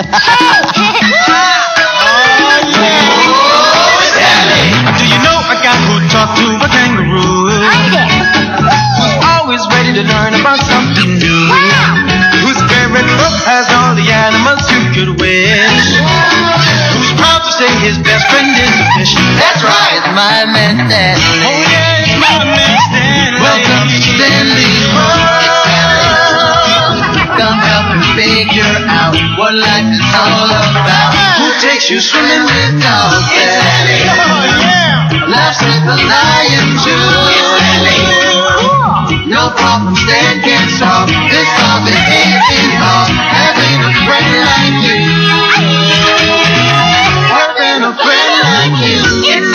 Do you know a guy who talked to a kangaroo? Who's always ready to learn about something new? Wow. Whose favorite book has all the animals you could wish? Who's proud to say his best friend is a fish? That's right, my man Stanley. your life is all about. Who takes you swimming with dolphins? Oh, yeah. Life's just the lion too. No problem, stand can't solve. This love is end in. Having a friend like you. Having a friend like you.